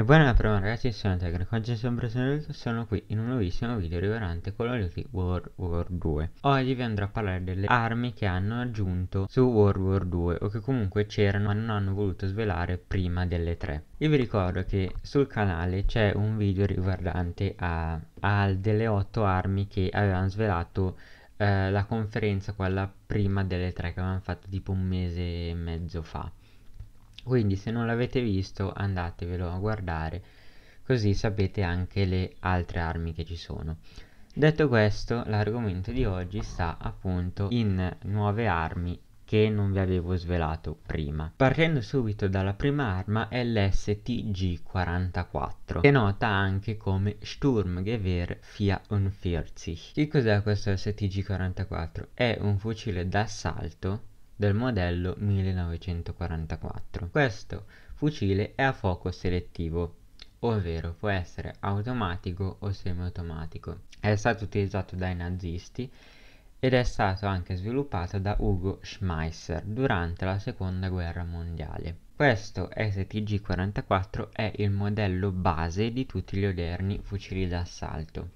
E buona prima ragazzi, sono Tecnico, oggi sempre sono qui in un nuovissimo video riguardante Call of Duty World War 2 Oggi vi andrò a parlare delle armi che hanno aggiunto su World War 2 o che comunque c'erano ma non hanno voluto svelare prima delle 3 Io vi ricordo che sul canale c'è un video riguardante a, a delle 8 armi che avevano svelato eh, la conferenza quella prima delle 3 che avevamo fatto tipo un mese e mezzo fa quindi se non l'avete visto andatevelo a guardare così sapete anche le altre armi che ci sono detto questo l'argomento di oggi sta appunto in nuove armi che non vi avevo svelato prima. Partendo subito dalla prima arma è l'STG-44, che è nota anche come Sturmgewehr 44. Che cos'è questo STG-44? È un fucile d'assalto del modello 1944. Questo fucile è a fuoco selettivo, ovvero può essere automatico o semiautomatico. È stato utilizzato dai nazisti ed è stato anche sviluppato da Ugo Schmeisser durante la seconda guerra mondiale. Questo STG-44 è il modello base di tutti gli odierni fucili d'assalto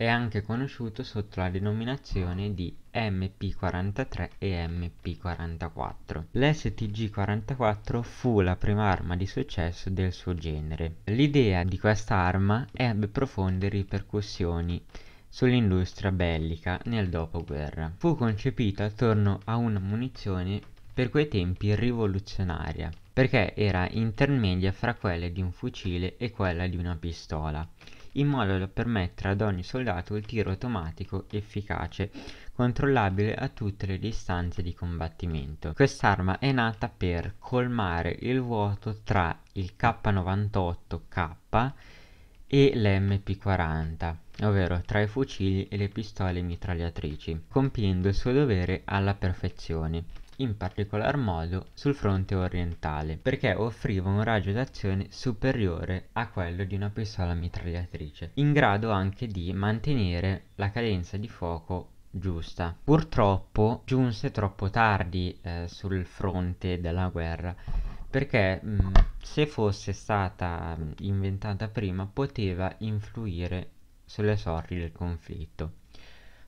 è anche conosciuto sotto la denominazione di MP43 e MP44. L'STG-44 fu la prima arma di successo del suo genere. L'idea di questa arma ebbe profonde ripercussioni sull'industria bellica nel dopoguerra. Fu concepita attorno a una munizione per quei tempi rivoluzionaria, perché era intermedia fra quella di un fucile e quella di una pistola in modo da permettere ad ogni soldato il tiro automatico efficace, controllabile a tutte le distanze di combattimento. Quest'arma è nata per colmare il vuoto tra il K98K e l'MP40, ovvero tra i fucili e le pistole mitragliatrici, compiendo il suo dovere alla perfezione in particolar modo sul fronte orientale, perché offriva un raggio d'azione superiore a quello di una pistola mitragliatrice, in grado anche di mantenere la cadenza di fuoco giusta. Purtroppo giunse troppo tardi eh, sul fronte della guerra, perché mh, mm, se fosse stata mm, inventata prima poteva influire sulle sorti del conflitto.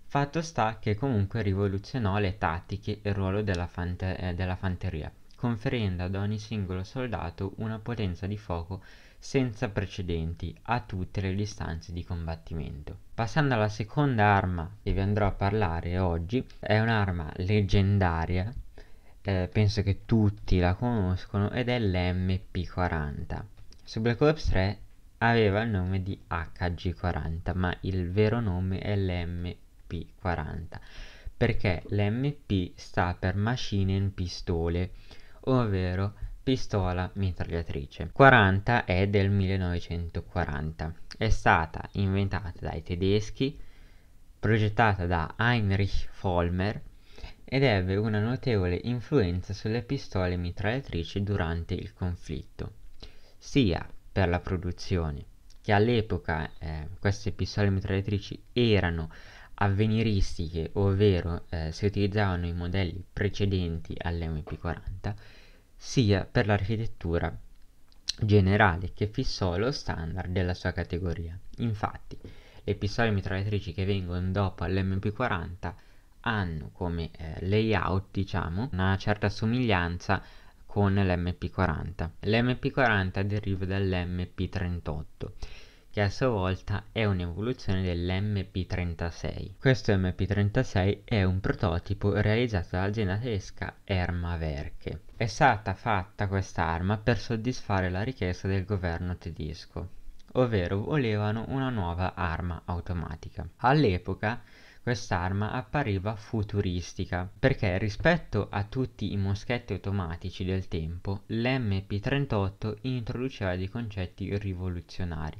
Fatto sta che comunque rivoluzionò le tattiche e il ruolo della, fante- eh, della fanteria, conferendo ad ogni singolo soldato una potenza di fuoco senza precedenti a tutte le distanze di combattimento. Passando alla seconda arma che vi andrò a parlare oggi, è un'arma leggendaria, eh, penso che tutti la conoscono, ed è l'MP40. Su Black Ops 3 aveva il nome di HG40, ma il vero nome è l'MP40. MP40 perché l'MP sta per Machine and Pistole, ovvero pistola mitragliatrice. 40 è del 1940. È stata inventata dai tedeschi, progettata da Heinrich Vollmer ed ebbe una notevole influenza sulle pistole mitragliatrici durante il conflitto, sia per la produzione, che all'epoca eh, queste pistole mitragliatrici erano avveniristiche, ovvero eh, si utilizzavano i modelli precedenti all'MP40, sia per l'architettura generale che fissò lo standard della sua categoria. Infatti, le pistole mitragliatrici che vengono dopo all'MP40 hanno come eh, layout, diciamo, una certa somiglianza con l'MP40. L'MP40 deriva dall'MP38 che a sua volta è un'evoluzione dell'MP36. Questo MP36 è un prototipo realizzato dall'azienda tedesca Ermawerke. È stata fatta quest'arma per soddisfare la richiesta del governo tedesco, ovvero volevano una nuova arma automatica. All'epoca quest'arma appariva futuristica perché rispetto a tutti i moschetti automatici del tempo l'MP38 introduceva dei concetti rivoluzionari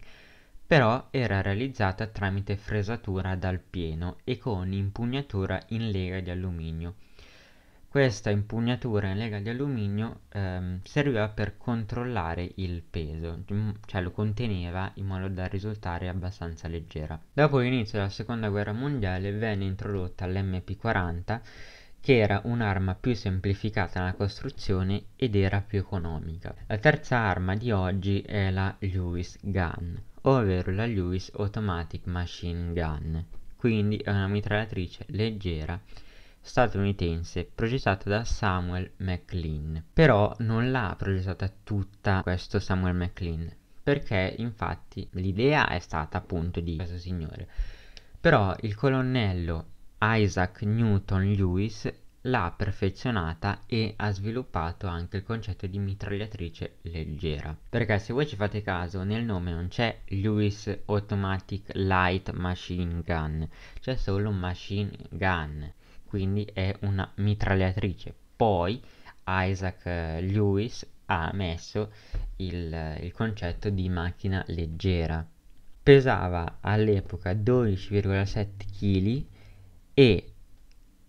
però era realizzata tramite fresatura dal pieno e con impugnatura in lega di alluminio. Questa impugnatura in lega di alluminio ehm, serviva per controllare il peso, mm, cioè lo conteneva in modo da risultare abbastanza leggera. Dopo l'inizio della seconda guerra mondiale venne introdotta l'MP40 che era un'arma più semplificata nella costruzione ed era più economica. La terza arma di oggi è la Lewis Gun, ovvero la Lewis Automatic Machine Gun, quindi è una mitragliatrice leggera statunitense progettata da Samuel McLean. Però non l'ha progettata tutta questo Samuel McLean, perché infatti l'idea è stata appunto di questo signore. Però il colonnello Isaac Newton Lewis l'ha perfezionata e ha sviluppato anche il concetto di mitragliatrice leggera. Perché se voi ci fate caso, nel nome non c'è Lewis Automatic Light Machine Gun, c'è solo Machine Gun, quindi è una mitragliatrice. Poi Isaac Lewis ha messo il, il concetto di macchina leggera. Pesava all'epoca 12,7 kg e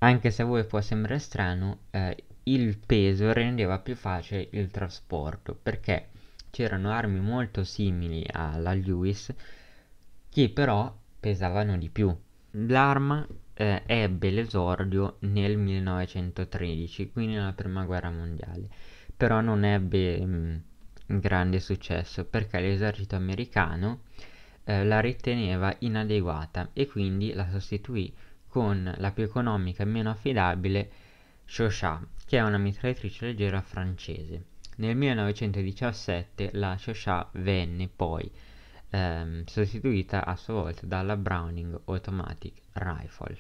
anche se a voi può sembrare strano, eh, il peso rendeva più facile il trasporto perché c'erano armi molto simili alla Lewis che però pesavano di più. L'arma eh, ebbe l'esordio nel 1913, quindi nella prima guerra mondiale, però non ebbe mh, grande successo perché l'esercito americano eh, la riteneva inadeguata e quindi la sostituì con la più economica e meno affidabile Chauchat, che è una mitragliatrice leggera francese. Nel 1917 la Chauchat venne poi ehm, sostituita a sua volta dalla Browning Automatic Rifle.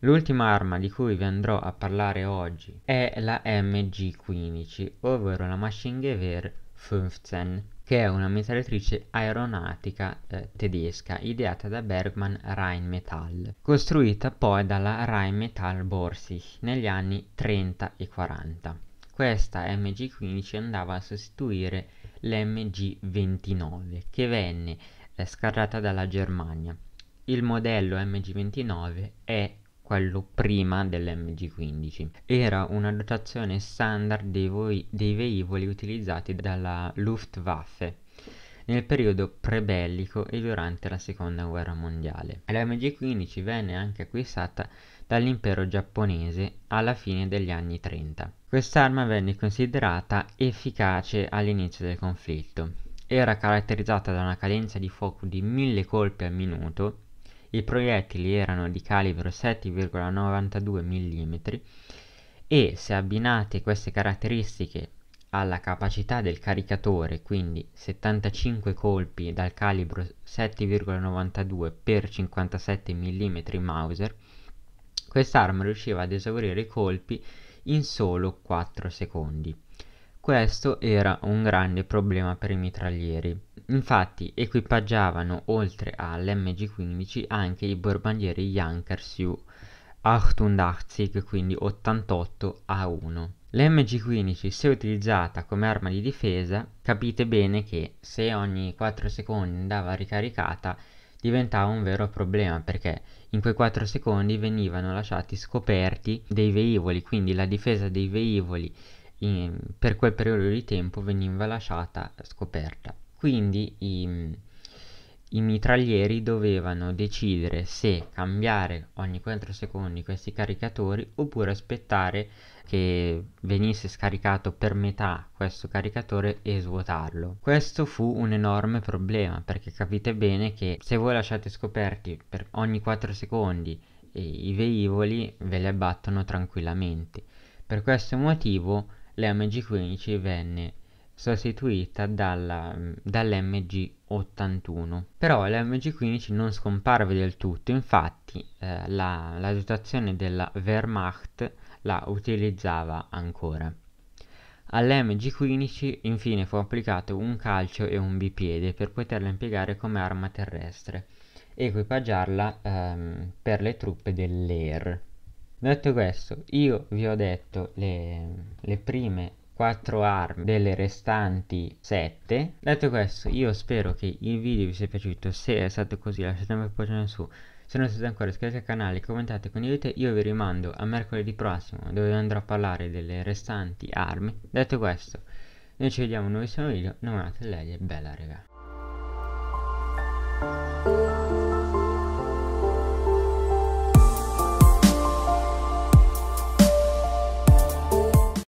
L'ultima arma di cui vi andrò a parlare oggi è la MG-15, ovvero la Maschinengewehr 15 che è una mitragliatrice aeronautica eh, tedesca ideata da Bergmann Rheinmetall, costruita poi dalla Rheinmetall Borsig negli anni 30 e 40. Questa MG15 andava a sostituire l'MG29 che venne eh, scartata dalla Germania. Il modello MG29 è quello prima dell'MG15. Era una dotazione standard dei, voi- dei velivoli utilizzati dalla Luftwaffe nel periodo prebellico e durante la seconda guerra mondiale. La MG15 venne anche acquistata dall'impero giapponese alla fine degli anni 30. Quest'arma venne considerata efficace all'inizio del conflitto. Era caratterizzata da una cadenza di fuoco di 1000 colpi al minuto i proiettili erano di calibro 7,92 mm e se abbinate queste caratteristiche alla capacità del caricatore, quindi 75 colpi dal calibro 7,92 x 57 mm Mauser, quest'arma riusciva ad esaurire i colpi in solo 4 secondi. Questo era un grande problema per i mitraglieri, Infatti equipaggiavano oltre all'MG15 anche i borbandieri Junkers Su-88, quindi 88 A1. L'MG15 se utilizzata come arma di difesa, capite bene che se ogni 4 secondi andava ricaricata diventava un vero problema perché in quei 4 secondi venivano lasciati scoperti dei velivoli, quindi la difesa dei velivoli in, per quel periodo di tempo veniva lasciata scoperta. Quindi i, i mitraglieri dovevano decidere se cambiare ogni 4 secondi questi caricatori oppure aspettare che venisse scaricato per metà questo caricatore e svuotarlo. Questo fu un enorme problema perché capite bene che se voi lasciate scoperti per ogni 4 secondi i velivoli ve li abbattono tranquillamente. Per questo motivo l'MG15 venne sostituita dalla, dall'MG81. Però l'MG15 non scomparve del tutto, infatti eh, la, la dotazione della Wehrmacht la utilizzava ancora. All'MG15 infine fu applicato un calcio e un bipiede per poterla impiegare come arma terrestre e equipaggiarla ehm, per le truppe dell'Air. Detto questo, io vi ho detto le, le prime 4 armi delle restanti 7 detto questo io spero che il video vi sia piaciuto. Se è stato così lasciate un pollice su. Se non siete ancora iscritti al canale commentate condividete. Io vi rimando a mercoledì prossimo dove andrò a parlare delle restanti armi. Detto questo noi ci vediamo in un nuovissimo video. Non manate lei e bella raga